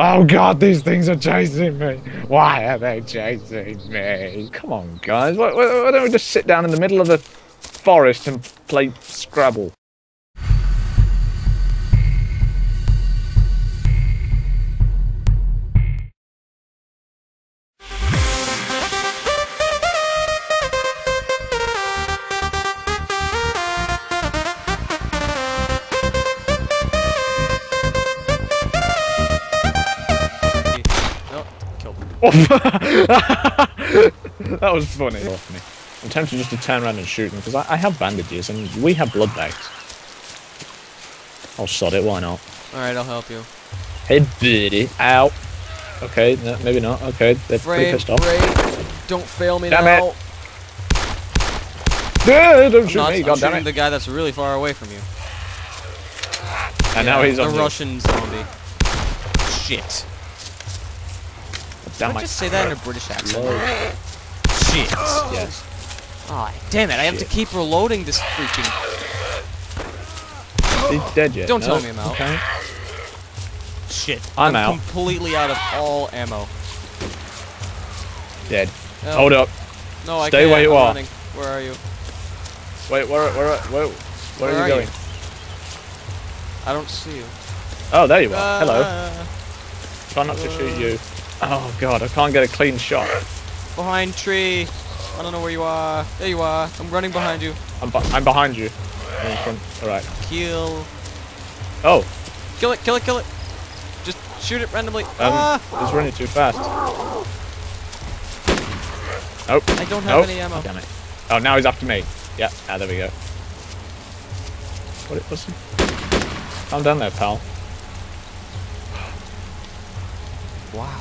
Oh god, these things are chasing me. Why are they chasing me? Come on, guys. Why, why, don't we just sit down in the middle of the forest and play Scrabble? That was funny. I'm tempted just to turn around and shoot them because I, I have bandages and we have blood bags. I'll sod it, why not? Alright, I'll help you. Hey, buddy. Ow. Okay, no, maybe not. Okay, they're pretty pissed off. Ray, don't fail me Damn now. it. Yeah, don't I'm shoot not, me, I'm god shooting the guy that's really far away from you. And now he's on the. Russian zombie. Shit. Damn Did I my just say that in a British accent? Low. Shit. Yes. Ah, damn it! I have to keep reloading this freaking. He's dead yet. Don't no? tell me I'm out. Okay. Shit. I'm out. completely out of all ammo. Dead. Oh, Hold up. No, I Stay can't. where you I'm are. running. Where are you? Wait, where, where, where, where, Where are you going? you? I don't see you. Oh, there you are. Hello. Uh, Try not to shoot you. Oh god, I can't get a clean shot. Behind tree. I don't know where you are. There you are. I'm running behind you. I'm, be I'm behind you. I'm in front. All right. Kill. Oh, Kill it, kill it, kill it. Just shoot it randomly. um, ah! it's running too fast. Nope. I don't have nope. any ammo. Damn it. Oh, now he's after me. Yeah. Ah, there we go. What? What's? Calm down there, pal. Wow.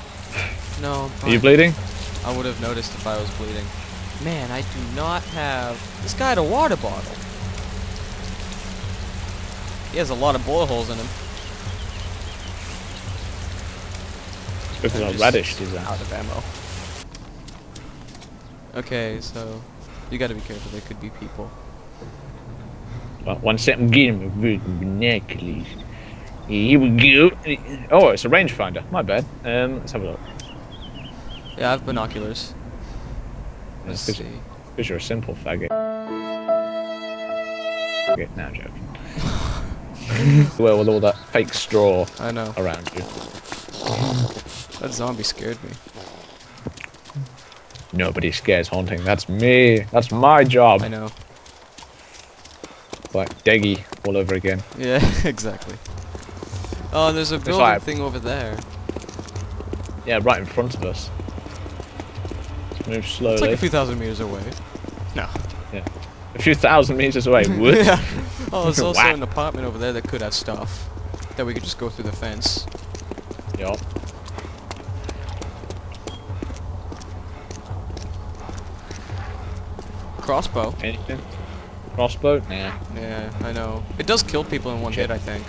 No, I'm Are you bleeding? I would have noticed if I was bleeding. Man, I do not have... This guy had a water bottle. He has a lot of bullet holes in him. It's because I'm I radished his Out of ammo. Okay, so... You gotta be careful, there could be people. Well, one second, get him with binoculars. Here we go. Oh, it's a rangefinder. My bad. Um, let's have a look. Yeah, I have binoculars. Let's Because see. because you're a simple faggot. Faggot, now joking. well, with all that fake straw I know. around you. That zombie scared me. Nobody scares haunting. That's me. That's my job. I know. Like Deggy all over again. Yeah, exactly. Oh, there's a building like- thing over there. Yeah, right in front of us. Let's move It's like a few thousand meters away. No. Yeah. A few thousand meters away. What? yeah. Oh, there's also Wow. an apartment over there that could have stuff. That we could just go through the fence. Yup. Crossbow. Anything? Crossbow? Nah. Yeah, I know. It does kill people in one Shit. hit, I think.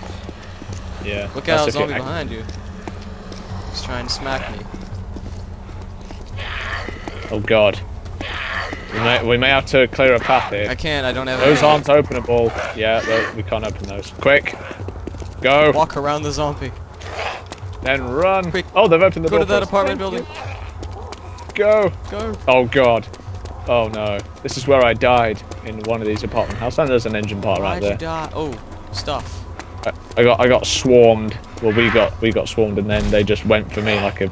Yeah. Look out, if you zombie act- behind you. He's trying to smack me. Oh god. We may, we may have to clear a path here. I can't, I don't have Those aren't openable. Yeah, we can't open those. Quick! Go! Walk around the zombie. Then run! Quick, Oh, they've opened the Go door to that apartment building. you. Go! Go. Oh god. Oh no. This is where I died in one of these apartment houses. And there's an engine part right Why'd you there. die? Oh, stuff. I, I got I got swarmed. Well, we got we got swarmed, and then they just went for me like a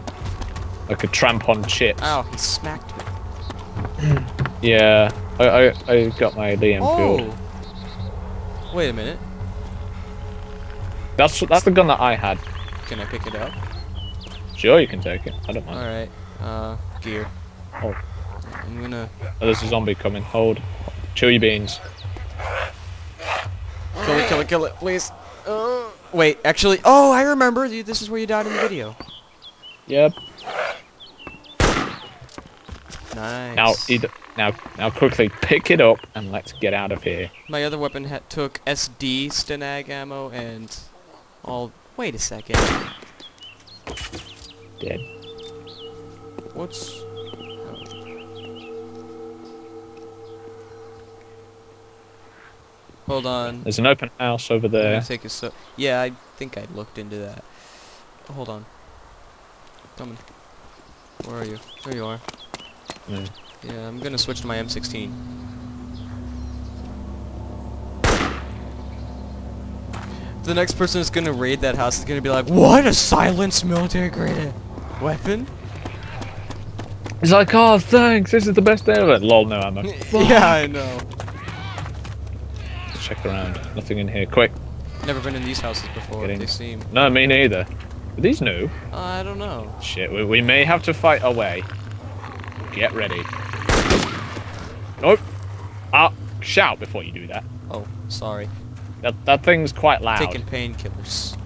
like a tramp on chips. Ow, he smacked me. Yeah. I, I I got my Enfield. Oh! Wait a minute. That's that's the gun that I had. Can I pick it up? Sure, you can take it. I don't mind. Alright. Uh, gear. Oh. I'm gonna... Oh, there's a zombie coming. Hold. Chew your beans. Kill it, kill it, kill it, please. Uh, wait, actually... Oh, I remember! This is where you died in the video. Yep. Nice. Now, either, now, now, quickly pick it up and let's get out of here. My other weapon ha took SD STANAG ammo and all... Wait a second. Dead. What's... Oh. Hold on. There's an open house over there. take a so. Yeah, I think I looked into that. Hold on. Coming. Where are you? There you are. Mm. Yeah, I'm gonna switch to my M16. The next person that's gonna raid that house is gonna be like, What? A silenced military grade weapon? He's like, oh, thanks. This is the best day ever. Lol, no ammo. yeah, I know. Let's check around. Nothing in here. Quick. Never been in these houses before. Get. They seem. No, me neither. Are these new? I don't know. Shit, we, we may have to fight our way. Get ready. Nope. Ah, shout before you do that. Oh, sorry. That that thing's quite loud. Taking painkillers.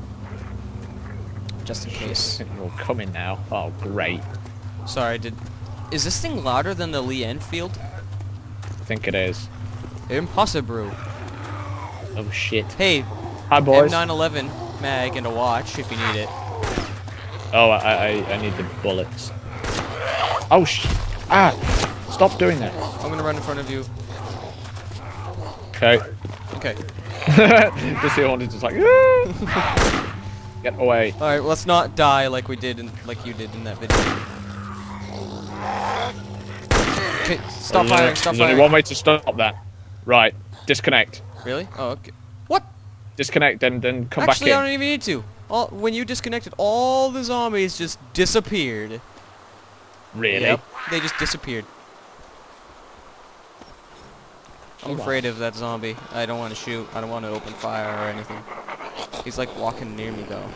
Just in case. You're coming now. Oh, great. Sorry, did. Is this thing louder than the Lee Enfield? I think it is. Impossible. Oh shit. Hey, Hi, boys. M911 mag and a watch if you need it. Oh, I, I I need the bullets. Oh sh. Ah! Stop doing that. I'm gonna run in front of you. Okay. Okay. just the one is just like. "Ah!" Get away. All right, let's not die like we did in like you did in that video. Okay, stop There's firing. Stop There's firing. only one way to stop that. Right. Disconnect. Really? Oh, okay. What? Disconnect and then come back here. Actually, I don't even need to. All, when you disconnected, all the zombies just disappeared. Really? Yep, they just disappeared. I'm afraid of that zombie. I don't want to shoot. I don't want to open fire or anything. He's like walking near me though.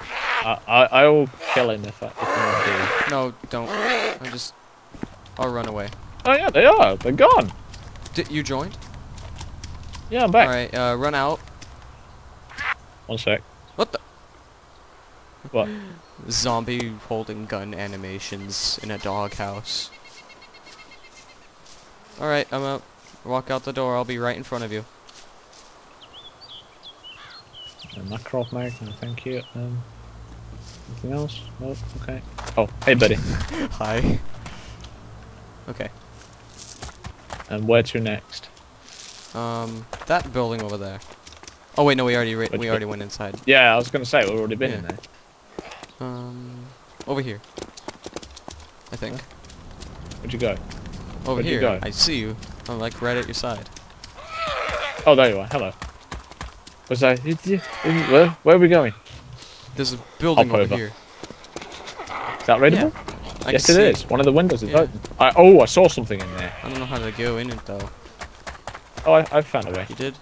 I, I I will kill him if I, if I do. No, don't. I just. I'll run away. Oh yeah, they are. They're gone. D you joined? Yeah, I'm back. All right. Uh, run out. One sec. What the? What? Zombie holding gun animations in a doghouse. All right, I'm out. Walk out the door. I'll be right in front of you. Makarov Magnum, thank you. Um, anything else? No. Okay. Oh, hey, buddy. Hi. Okay. And where to next? Um, that building over there. Oh wait, no, we already we already went inside. Yeah, I was gonna say we've already been in there. Um, over here. I think. Where'd you go? Over Where'd you here. go? I see you. I'm like right at your side. Oh, there you are. Hello. Was I? Where? Where are we going? There's a building over over. here. Is that readable? I yes, it is. it. One of the windows is Yeah. open. I, oh, I saw something in there. I don't know how to go in it though. Oh, I, I found a way. You did?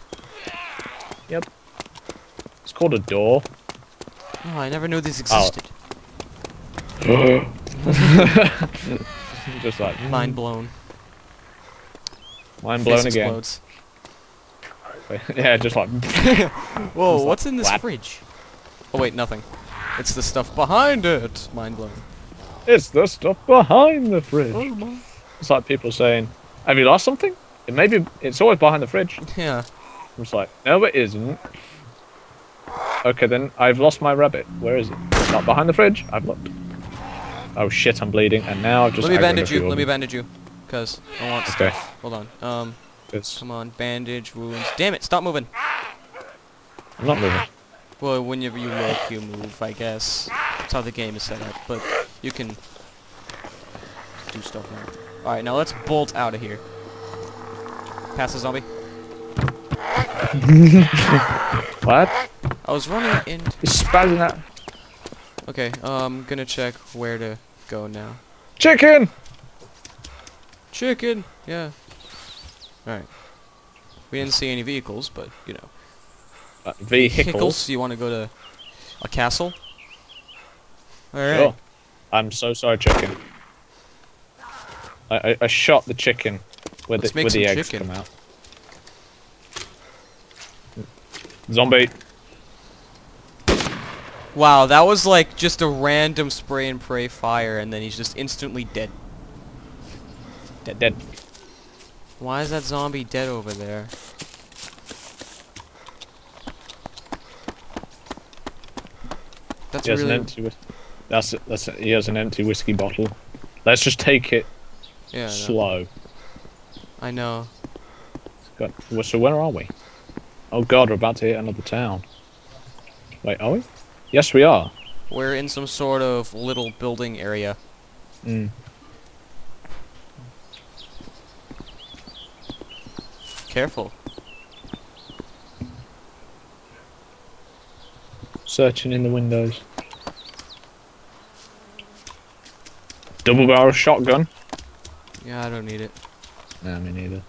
It's called a door. Oh, I never knew this Oh. existed. Just like hmm. Mind blown. mind blown again. explodes. yeah, just like Whoa, like, what's in this what? fridge? Oh wait, nothing. It's the stuff behind it. Mind blown. it's the stuff behind the fridge. Oh my. It's like people saying, "Have you lost something?" It maybe it's always behind the fridge. Yeah. I'm just like, no, it isn't. Okay, then I've lost my rabbit. Where is it? It's not behind the fridge. I've looked. Oh shit, I'm bleeding, and now I've just. Let me bandage you. Let me bandage you. Cause I want Okay. stuff. Hold on. Um, It's- come on, bandage wounds. Damn it! Stop moving. I'm not moving. Well, whenever you look, you move. I guess that's how the game is set up. But you can do stuff now. All right, now let's bolt out of here. Pass the zombie. What? I was running in. He's spazzing out. Okay, um, gonna check where to go now. Chicken. Chicken. Yeah. All right. We didn't see any vehicles, but you know. Uh, vehicles. You want to go to a castle? All right. Sure. I'm so sorry, chicken. I, I, I shot the chicken with Let's the where the eggs chicken. come out. Zombie. Wow, that was like just a random spray and pray fire, and then he's just instantly dead. Dead. Dead. Why is that zombie dead over there? That's He has really an empty. That's it. That's it. He has an empty whiskey bottle. Let's just take it yeah. no, slow. I know. So where are we? Oh God, we're about to hit another town. Wait, are we? Yes, we are. We're in some sort of little building area. Mm. Careful. Searching in the windows. Double barrel shotgun. Yeah, I don't need it. No, me neither.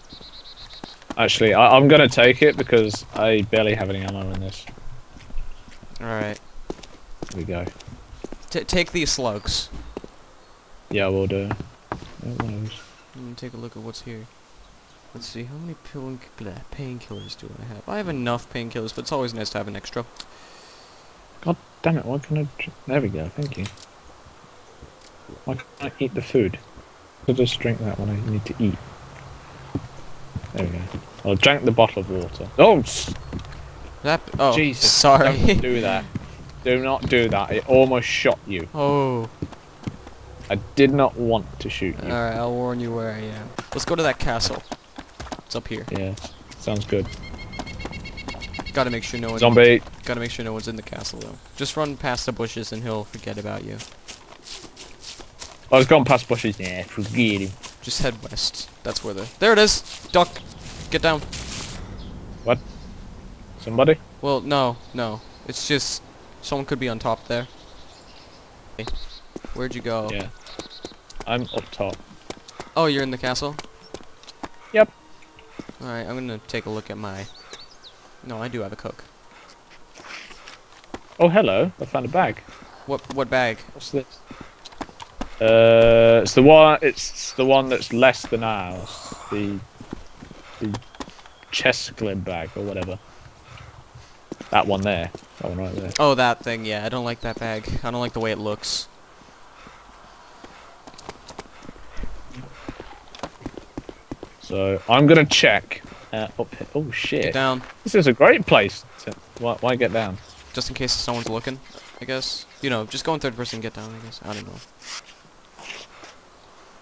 Actually, I, I'm gonna take it because I barely have any ammo in this. Alright. Here we go. T take these slugs. Yeah, we'll do. One of those. Let me take a look at what's here. Let's see, how many painkillers do I have? I have enough painkillers, but it's always nice to have an extra. God damn it! Why can I? There we go. Thank you. Why can't I eat the food? I just drink that when I need to eat. There we go. Oh, I'll drink the bottle of water. Oh, That oh, Jesus! sorry. Don't do that. Do not do that. It almost shot you. oh, I did not want to shoot you. alright, I'll warn you where I am. Let's go to that castle. It's up here. Yeah, sounds good. Gotta make sure no one. Zombie. Gotta make sure no one's in the castle though. Just run past the bushes and he'll forget about you. Oh, I was going past bushes. Yeah, forget him. Just head west. That's where the. There it is. Duck. Get down. What? Somebody? Well, no, no. It's just someone could be on top there. Where'd you go? Yeah. I'm up top. Oh, you're in the castle? Yep. Alright, I'm gonna take a look at my... No, I do have a cook. Oh, hello. I found a bag. What what bag? What's this? Uh, it's the one. It's the one that's less than ours. The the chest clip bag or whatever. That one there. That one right there. Oh, that thing, yeah. I don't like that bag. I don't like the way it looks. So I'm gonna check. Uh, up here. Oh shit. Get down. This is a great place. To, why, why get down? Just in case someone's looking, I guess. You know, just go in third person and get down, I guess. I don't know.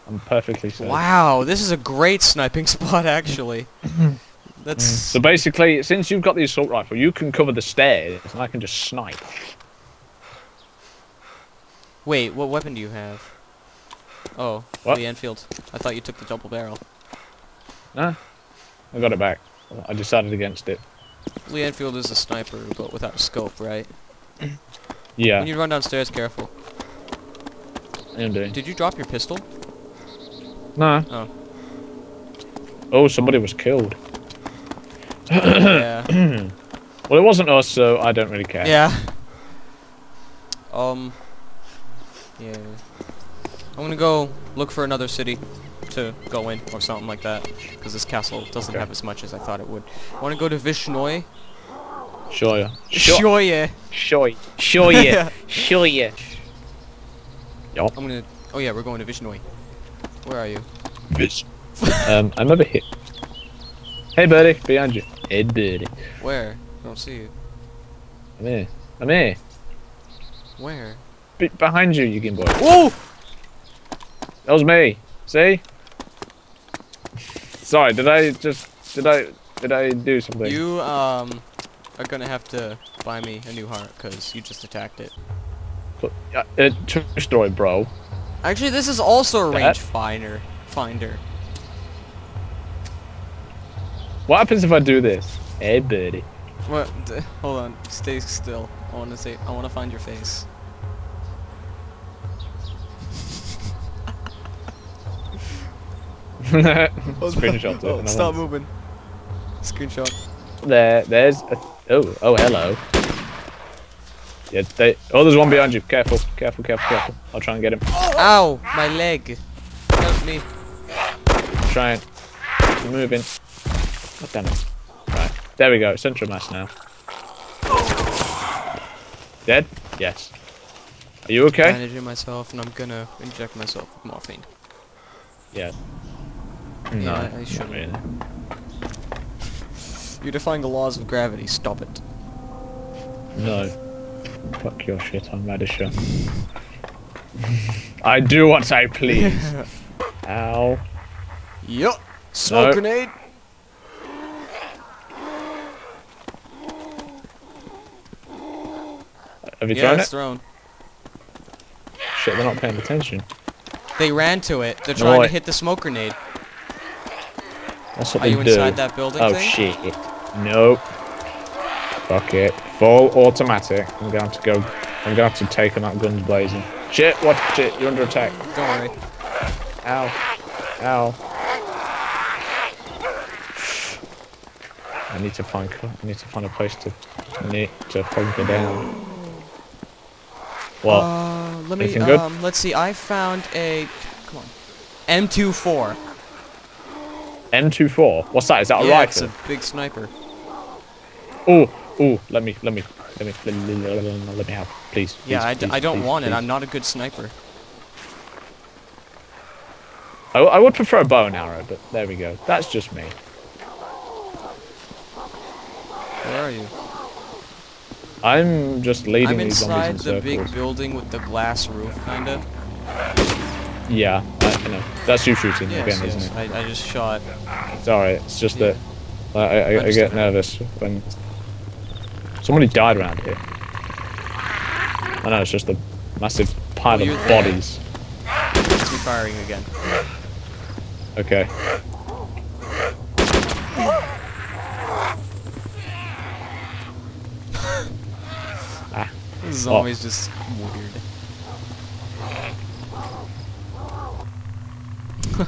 I'm perfectly safe. Wow, this is a great sniping spot, actually. That's... Mm. So basically, since you've got the assault rifle, you can cover the stairs, and I can just snipe. Wait, what weapon do you have? Oh, What? the Enfield. I thought you took the double barrel. Nah, I got it back. I decided against it. Lee Enfield is a sniper, but without a scope, right? Yeah, When you run downstairs, careful. Doing. Did you drop your pistol? Nah. Oh. Oh, somebody was killed. yeah. Well, it wasn't us, so I don't really care. Yeah. Um. Yeah. I'm gonna go look for another city to go in or something like that, because this castle doesn't Okay. have as much as I thought it would. I want to go to Vyshnoye. Sure, yeah. Sure, Shoye. sure, sure, yeah, sure, yeah. I'm gonna. Oh yeah, we're going to Vyshnoye. Where are you? Bitch. um, I'm over here. Hey, buddy, behind you. Hey, buddy. Where? I don't see you. I'm here. I'm here. Where? Be behind you, you game boy. Whoa! That was me. See? Sorry, did I just did I did I do something? You um are gonna have to buy me a new heart because you just attacked it. Uh, uh, true story, bro. Actually, this is also a range finder. Finder. What happens if I do this? Hey, buddy. What? D- hold on. Stay still. I want to say. I want to find your face. Screenshot. Oh, and I stop moving. Screenshot. There, there's. A, oh, oh, hello. Yeah, they. Oh, there's one behind you. Careful, careful, careful, careful. I'll try and get him. Ow! My leg. Help me. Try and. Keep moving. God damn it. Right. There we go. Central mass now. Dead? Yes. Are you okay? I'm managing myself, and I'm gonna inject myself with morphine. Yeah. Yeah, No, I not shouldn't. really. You're defying the laws of gravity. Stop it. No. Fuck your shit, I'm Radisher. I do what I please. Ow. yup. Smoke No. grenade. Have you yeah, thrown it's it? thrown. shit, they're not paying attention. They ran to it. They're trying Right. to hit the smoke grenade. That's what Are they you inside that building oh thing? shit. Nope. Fuck it. Full automatic. I'm going to go. I'm going to have to take them out guns blazing. Shit, watch it. You're under attack. Don't worry. Ow. Ow. I need to find. I need to find a place to. I need to hunker down. What? Uh, let me. Anything good? Um, let's see. I found a. Come on. M24. M24. What's that? Is that a yeah, it's rifle? a big sniper. Oh, oh. Let me. Let me. Let me. Let me. Let me, have. Please. Yeah, please, I, d- please, I don't want it. I'm not a good sniper. I, I would prefer a bow and arrow, but there we go. That's just me. Where are you? I'm just leading I'm these inside the big building with the glass roof, kinda. Yeah, I, I know. That's you shooting Yes, again, yes. isn't it? I, I just shot. It's alright. It's just Yeah. that I, I, I, I get nervous when somebody died around here. I know it's just a massive pile Oh, of bodies. It's me firing again. Okay. ah, This always just weird.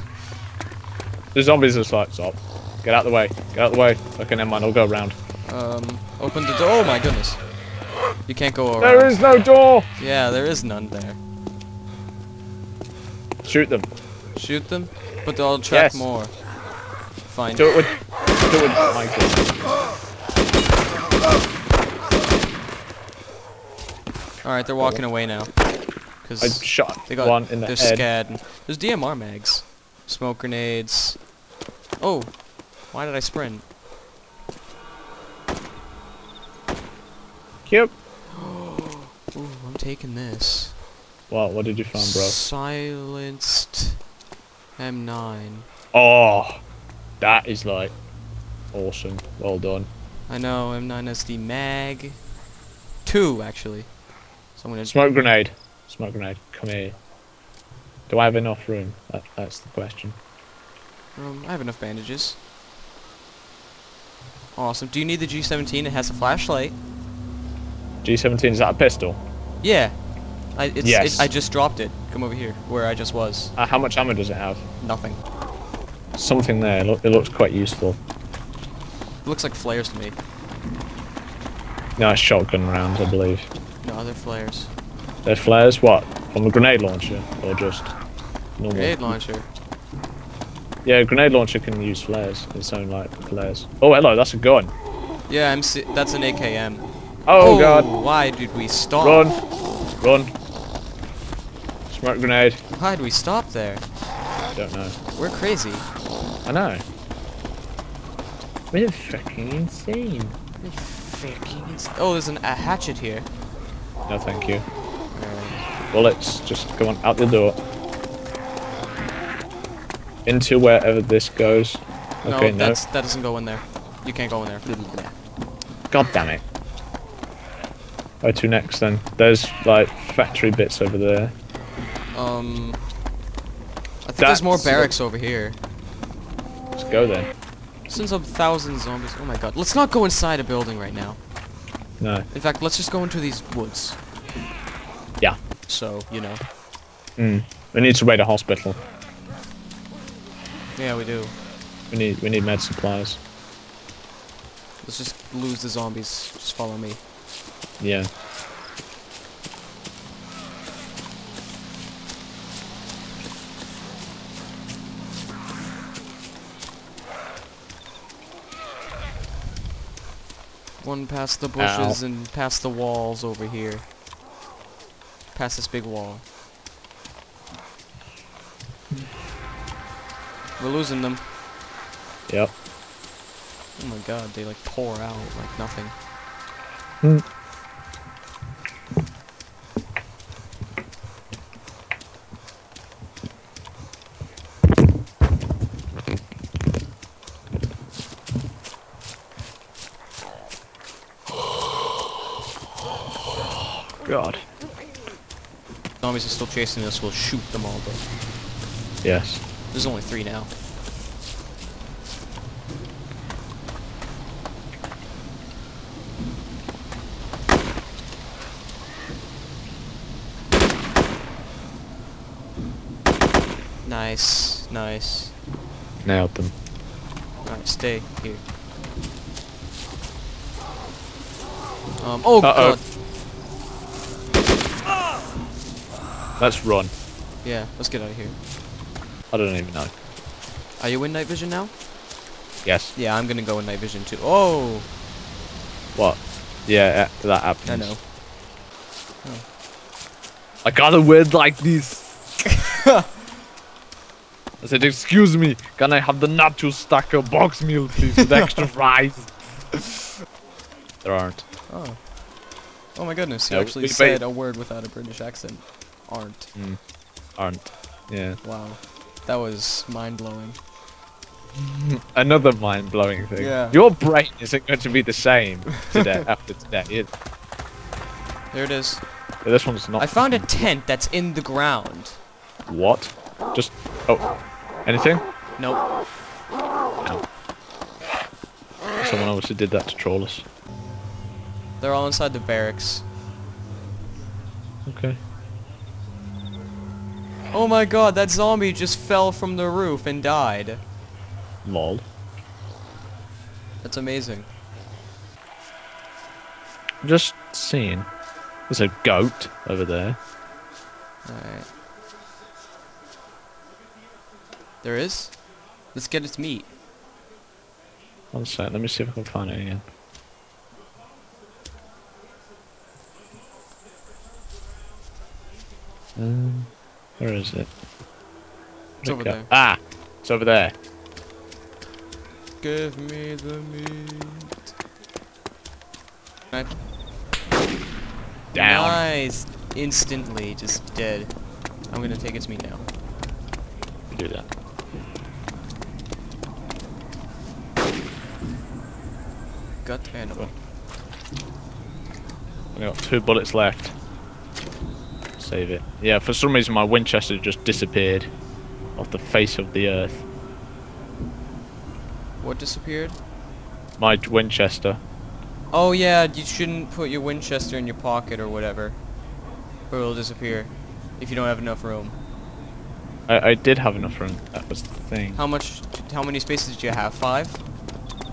the zombies are just like, stop. Get out the way. Get out the way. Okay, never mind. I'll go around. Um, open the door. Oh my goodness. You can't go around. There is no door. Yeah, there is none there. Shoot them. Shoot them, but they'll attract Yes. more. Fine. Do it with. Do it with. God. Alright, they're walking away now. I Cause shot they got, one in the they're head. scared. There's DMR mags. Smoke grenades. Oh, why did I sprint? Yep. Ooh, I'm taking this. What? What did you find, bro? Silenced M9. Oh, that is like awesome. Well done. I know, M9 has the mag. Two, actually. So Smoke grenade. Smoke grenade. Come here. Do I have enough room? That, that's the question. Um, I have enough bandages. Awesome. Do you need the G17? It has a flashlight. G17 is that a pistol? Yeah. I, it's, Yes. It, I just dropped it. Come over here, where I just was. Uh, how much ammo does it have? Nothing. Something there. Look, it looks quite useful. It looks like flares to me. No, shotgun rounds, I believe. No, they're flares. They're flares. What? From a grenade launcher or just normal? Grenade launcher. Yeah, a grenade launcher can use flares. Its own like flares. Oh, hello. That's a gun. Yeah, I'm that's an AKM. Oh, oh, God. Why did we stop? Run. Run. Smart grenade. Why did we stop there? Don't know. We're crazy. I know. We're fucking insane. We're fucking ins- Oh, there's an, a hatchet here. No, thank you. Bullets, just go on out the door. Into wherever this goes. No, Okay, no. that's that doesn't go in there. You can't go in there. God damn it. Where to next then? There's like factory bits over there. Um, I think there's more barracks over here. Let's go then. Since a thousand zombies. Oh my god. Let's not go inside a building right now. No. In fact, let's just go into these woods. Yeah. So, you know. Mm. We need to raid a hospital. Yeah, we do. We need we need med supplies. Let's just lose the zombies. Just follow me. Yeah. One past the bushes and past the walls over here. Past this big wall. We're losing them. Yep. Oh my god, they like pour out like nothing. Hmm. God. Zombies still chasing us. We'll shoot them all, though. Yes. There's only three now. Nice, nice. Nailed them. Alright, stay here. Um, oh Uh-oh. god. Let's run. Yeah, let's get out of here. I don't even know. Are you in night vision now? Yes. Yeah, I'm gonna go in night vision too. Oh! What? Yeah, uh, that happens. I know. I got a word like this. I said, excuse me, can I have the nacho stacker box meal, please, with extra fries? There aren't. Oh. Oh my goodness, you Yeah, actually we- said a word without a British accent. Aren't. Mm. Aren't. Yeah. Wow. That was mind-blowing. Another mind-blowing thing. Yeah. Your brain isn't going to be the same today after today. It, There it is. this one's not. I found a tent that's in the ground. What? Just. Oh. Anything? Nope. Someone obviously did that to troll us. They're all inside the barracks. Okay. Oh my god, that zombie just fell from the roof and died. Lol. That's amazing. Just seeing. There's a goat over there. Alright. There is? Let's get its meat. One sec, let me see if I can find it again. Um, where is it? It's over there. Ah! It's over there. Give me the meat. Down. Nice. Instantly, just dead. I'm gonna take its meat now. Do that. Gut animal. I got two bullets left. Save it. Yeah, for some reason my Winchester just disappeared off the face of the earth. What disappeared? My Winchester. Oh yeah, you shouldn't put your Winchester in your pocket or whatever. Or it'll disappear. If you don't have enough room. I, I did have enough room. That was the thing. How much, how many spaces did you have? Five?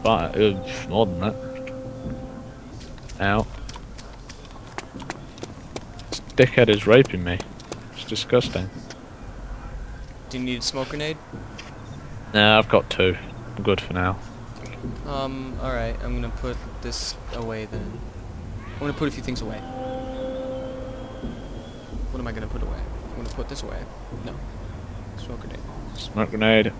But uh, more than that. Ow. This dickhead is raping me. It's disgusting. Do you need a smoke grenade? Nah, I've got two. I'm good for now. Um, alright, I'm gonna put this away then. I'm gonna put a few things away. What am I gonna put away? I'm gonna put this away. No. Smoke grenade. Smoke grenade.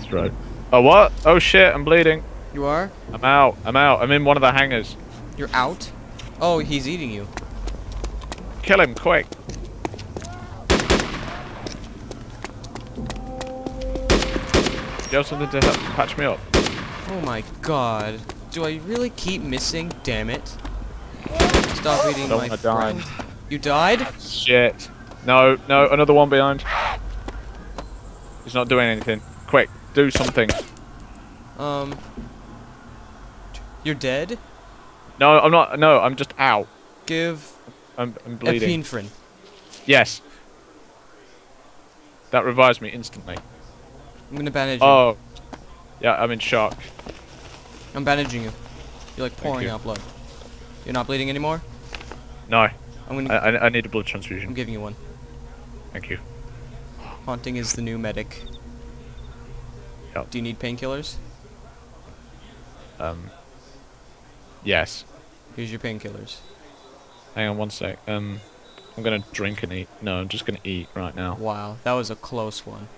Throat. Oh what? Oh shit, I'm bleeding. You are? I'm out. I'm out. I'm in one of the hangars. You're out? Oh, he's eating you. Kill him, quick. Do you have something to help patch me up? Oh my god. Do I really keep missing? Damn it. Stop eating Don't my wanna die. You died? Shit. No, no, another one behind. He's not doing anything. Quick, do something. Um. You're dead? No, I'm not. No, I'm just out. Give I'm, I'm bleeding. epinephrine. Yes. That revives me instantly. I'm gonna bandage you. Oh. Yeah, I'm in shock. I'm bandaging you. You're like pouring you. out blood. You're not bleeding anymore? No, I'm gonna. I, I, I need a blood transfusion. I'm giving you one. Thank you. Haunting is the new medic. Yep. Do you need painkillers? Um. Yes. Here's your painkillers. Hang on one sec. Um, I'm gonna drink and eat. No, I'm just gonna eat right now. Wow, that was a close one.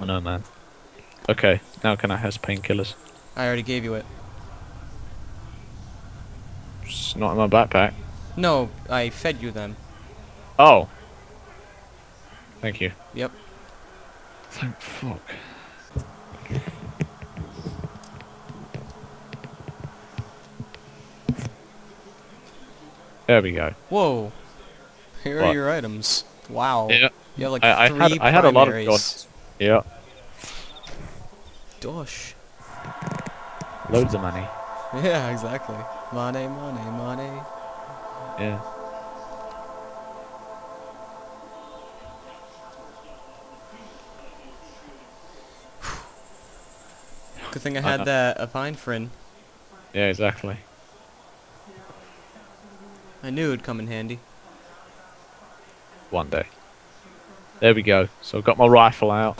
I know, man. Okay, now can I have painkillers? I already gave you it. It's not in my backpack. No, I fed you them. Oh. Thank you. Yep. Thank fuck. There we go. Whoa. Here are your items. Wow. Yeah. You have like I, I had I had a lot of gods. Yeah. Dosh. Loads of money. Yeah, exactly. Money, money, money. Yeah. Good thing I had a that friend. Yeah, exactly. I knew it'd come in handy. One day. There we go. So I've got my rifle out.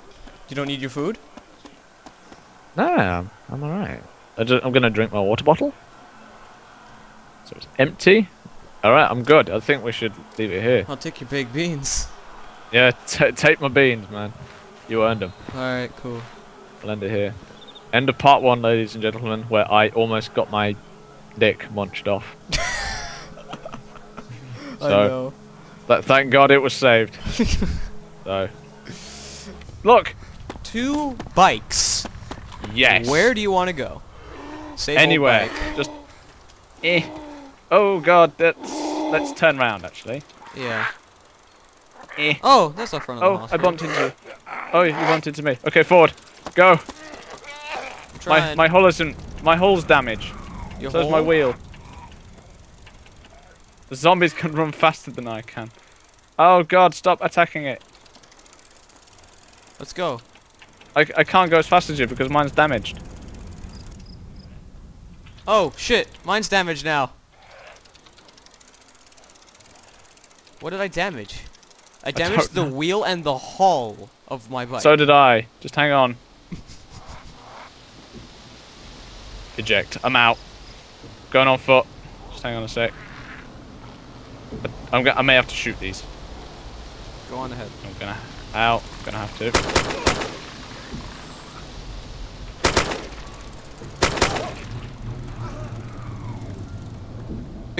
You don't need your food? No, I'm, I'm alright. I'm gonna drink my water bottle. So it's empty. Alright, I'm good. I think we should leave it here. I'll take your baked beans. Yeah, t- take my beans, man. You earned them. Alright, cool. I'll end it here. End of part one, ladies and gentlemen, where I almost got my dick munched off. I know. Th- thank God it was saved. so. Look! Two bikes. Yes! Where do you want to go? Save Anywhere. Just. Eh. Oh God, let's let's turn round actually. Yeah. Eh. Oh, that's the front of the Oh, I bumped into you. Oh, you bumped into me. Okay, forward. Go. My my hull isn't. My hull's damaged. Your So is my wheel. The zombies can run faster than I can. Oh God, stop attacking it. Let's go. I, I can't go as fast as you because mine's damaged. Oh, shit. Mine's damaged now. What did I damage? I damaged the know. wheel and the hull of my bike. So did I. Just hang on. Eject. I'm out. Going on foot. Just hang on a sec. I- I'm I may have to shoot these. go on ahead. I'm gonna out. Gonna have to.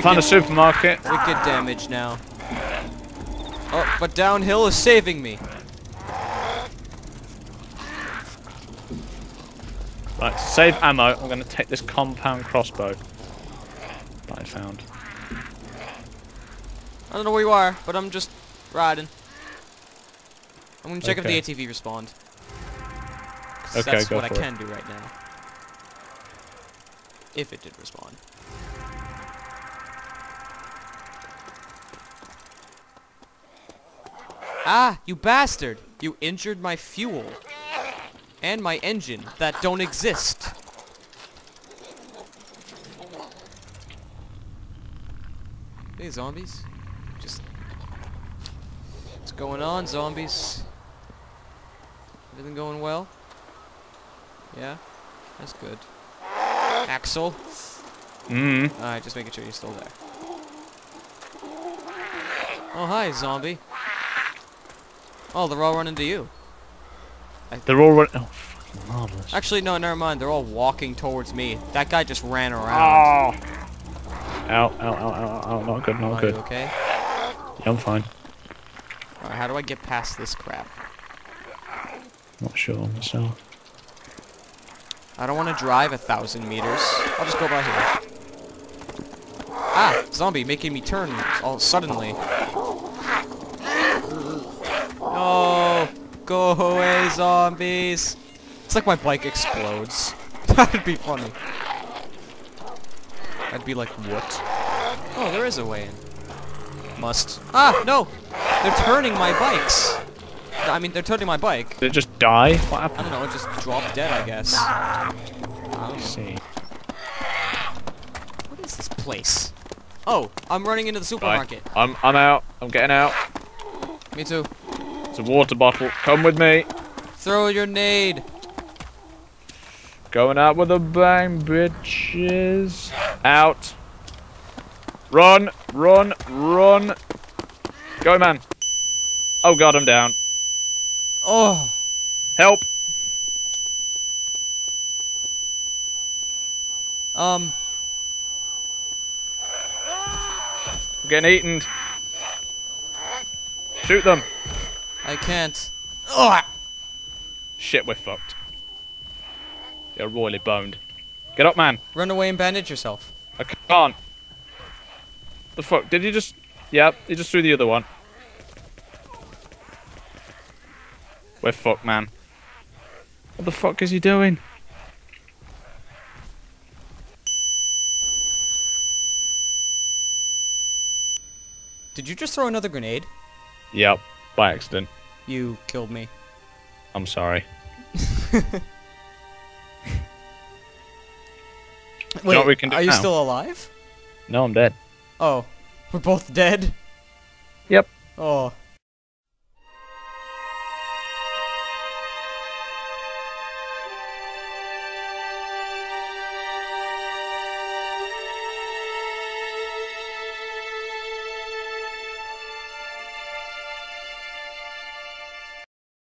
Found a Wicked, supermarket. wicked damage now. Oh, but downhill is saving me. Right, save ammo, I'm gonna take this compound crossbow that I found. I don't know where you are, but I'm just riding. I'm gonna check Okay. if the ATV respawned. Okay, that's what I it. can do right now. If it did respond. Ah, you bastard! You injured my fuel. And my engine that don't exist. Hey, zombies. Just... What's going on, zombies? Everything going well? Yeah? That's good. Axel? Mm. Alright, just making sure you're still there. Oh, hi, zombie. Oh, they're all running to you. They're all running. Oh, fucking marvelous. Actually, no, never mind. They're all walking towards me. That guy just ran around. Oh. Ow, ow, ow, ow, ow, not good, not Are good. okay? Yeah, I'm fine. Alright, how do I get past this crap? Not sure myself. I don't want to drive a thousand meters. I'll just go by here. Ah, zombie making me turn all suddenly. No, go away, zombies. It's like my bike explodes. That'd be funny. I'd be like, what? Oh, there is a way in. Must. Ah, no! They're turning my bikes. I mean, they're turning my bike. Did it just die? What happened? I don't know, it just dropped dead, I guess. Ah! I don't know. See. What is this place? Oh, I'm running into the supermarket. I'm I'm out. I'm getting out. Me too. It's a water bottle. Come with me. Throw your nade. Going out with a bang, bitches. Out. Run, run, run. Go, man. Oh god, I'm down. Oh, Help. um, I'm getting eaten. Shoot them. I can't. Ugh. Shit, we're fucked. You're royally boned. Get up, man. Run away and bandage yourself. I can't. The fuck? Did you just... Yep, he just threw the other one. We're fucked, man. What the fuck is he doing? Did you just throw another grenade? Yep, by accident. You killed me. I'm sorry. Wait, what we can do are you still alive? No, I'm dead. Oh, we're both dead? Yep. Oh,